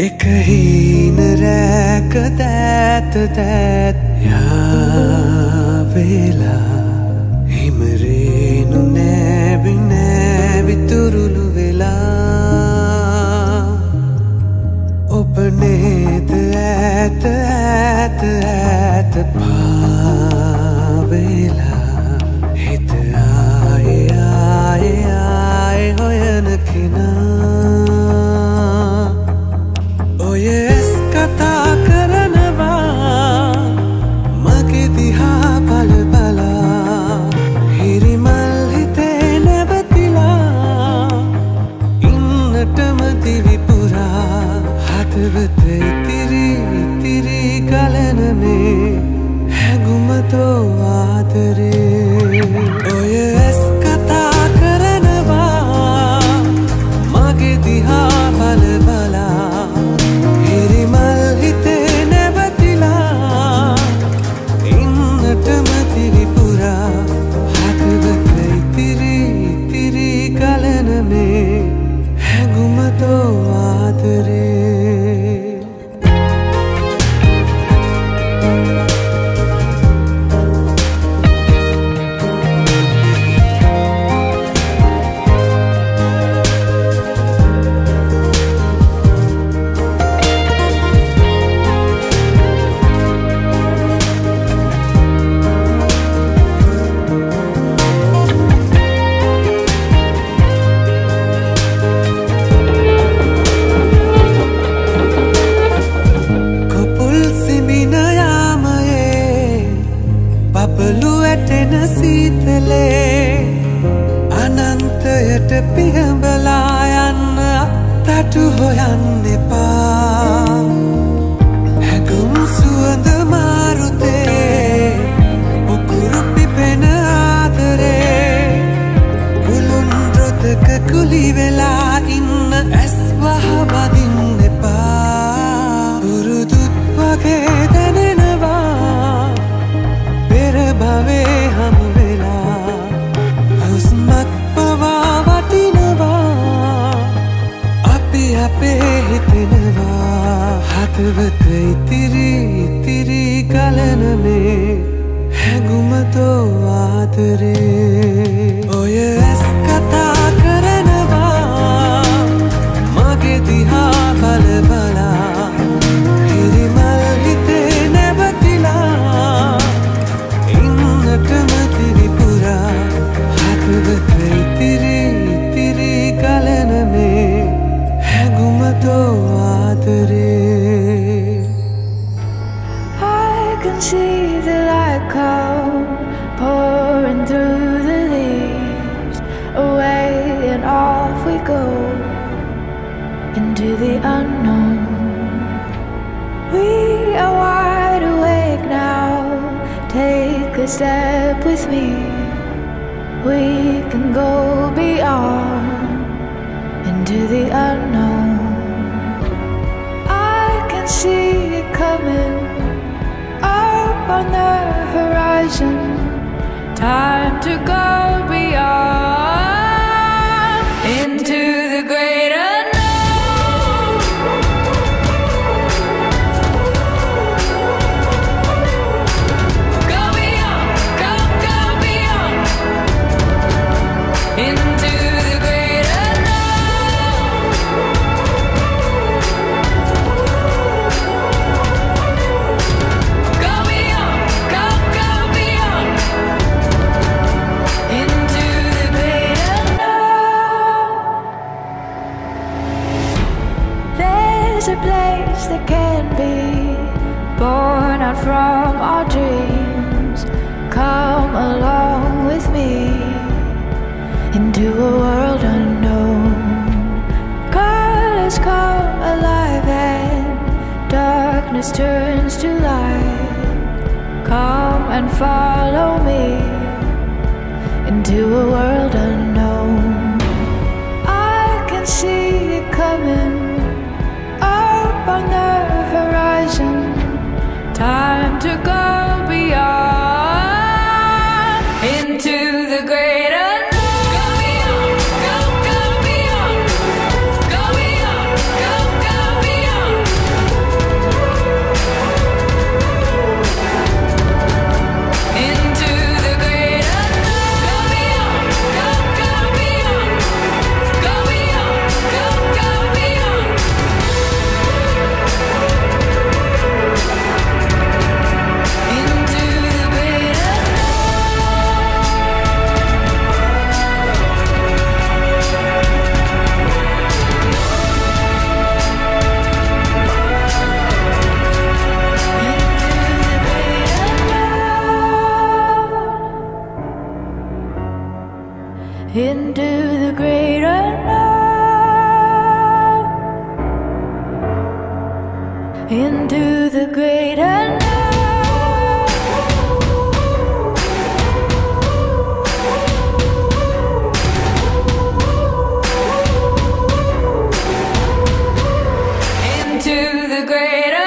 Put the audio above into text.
එක හීන රෑක දෑත දෑත් යාවෙලා. හිමරේනු නෑවි නෑවිතුරුළු හදවත ඉතිරි ඉතිරි ගලනනේ හැඟුමතෝ ආදරේ. ඔය ඇස් කතා කරනවා. මගේ දිහා බල බලා. හිරිමල් හිතේ නැවතිලා. ඉන්නටම තිරිපුරා. හදවත ඉතිරි ඉතිරි ගලනනේ හැඟුමතෝ බබලු ඇටෙන සීතලේ අනන්තයට පිහඹලා යන්න අත්තටු හොයන්න එපා. හැඟුම් සුවඳ कदरे the unknown. We are wide awake now. Take a step with me. We can go beyond into the unknown. I can see it coming up on the horizon. Time to go into a world unknown. Colors come alive and darkness turns to light. Come and follow me into a to the great unknown. into the great